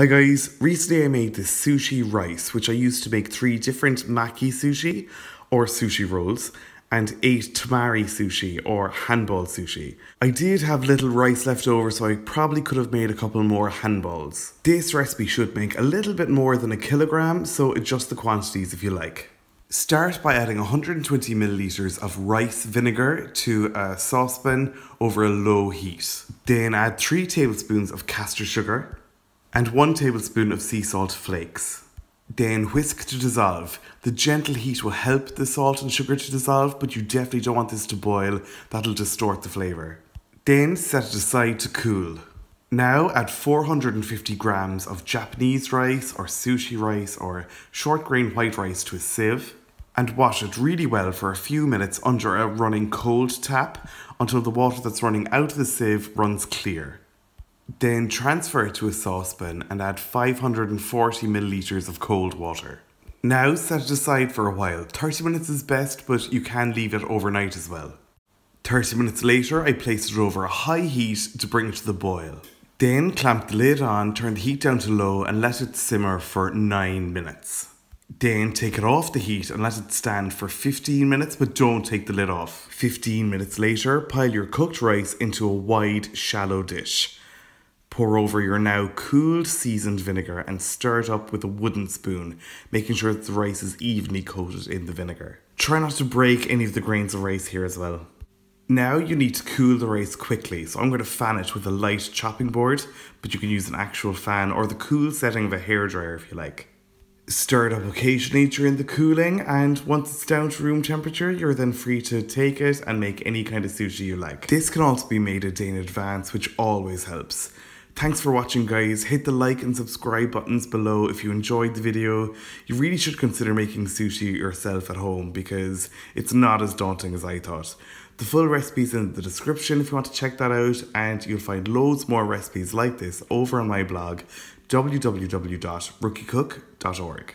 Hi guys, recently I made this sushi rice which I used to make three different maki sushi or sushi rolls and eight temari sushi or handball sushi. I did have little rice left over so I probably could have made a couple more handballs. This recipe should make a little bit more than a kilogram so adjust the quantities if you like. Start by adding 120 milliliters of rice vinegar to a saucepan over a low heat. Then add 3 tablespoons of caster sugar, and 1 tablespoon of sea salt flakes. Then whisk to dissolve. The gentle heat will help the salt and sugar to dissolve, but you definitely don't want this to boil, that'll distort the flavour. Then set it aside to cool. Now add 450 grams of Japanese rice or sushi rice or short grain white rice to a sieve and wash it really well for a few minutes under a running cold tap until the water that's running out of the sieve runs clear. Then transfer it to a saucepan and add 540 milliliters of cold water. Now set it aside for a while. 30 minutes is best, but you can leave it overnight as well. 30 minutes later, I placed it over a high heat to bring it to the boil. Then clamp the lid on, turn the heat down to low and let it simmer for 9 minutes. Then take it off the heat and let it stand for 15 minutes, but don't take the lid off. 15 minutes later, pile your cooked rice into a wide, shallow dish. Pour over your now cooled seasoned vinegar and stir it up with a wooden spoon, making sure that the rice is evenly coated in the vinegar. Try not to break any of the grains of rice here as well. Now you need to cool the rice quickly, so I'm going to fan it with a light chopping board, but you can use an actual fan or the cool setting of a hairdryer if you like. Stir it up occasionally during the cooling, and once it's down to room temperature, you're then free to take it and make any kind of sushi you like. This can also be made a day in advance, which always helps. Thanks for watching guys, hit the like and subscribe buttons below if you enjoyed the video. You really should consider making sushi yourself at home because it's not as daunting as I thought. The full recipe is in the description if you want to check that out and you'll find loads more recipes like this over on my blog www.rookiecook.org.